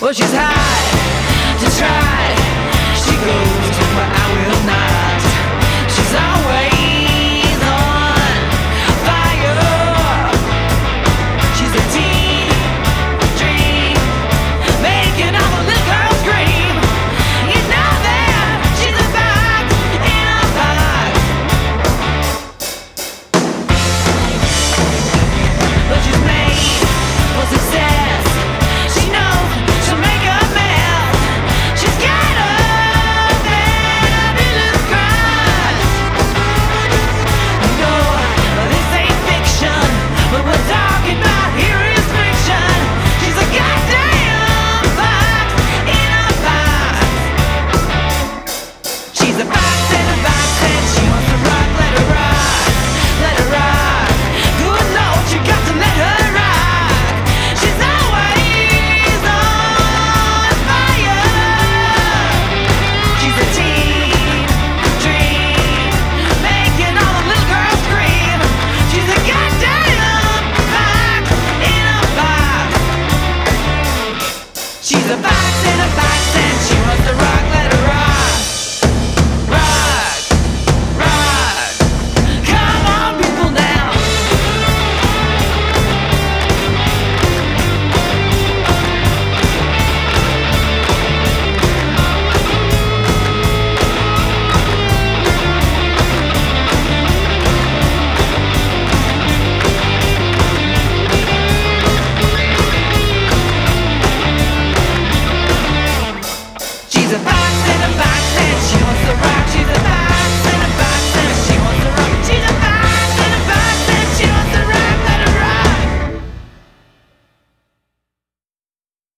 Well, she's high to try. She goes. in a box and she wants the rock. in the back, and she was right.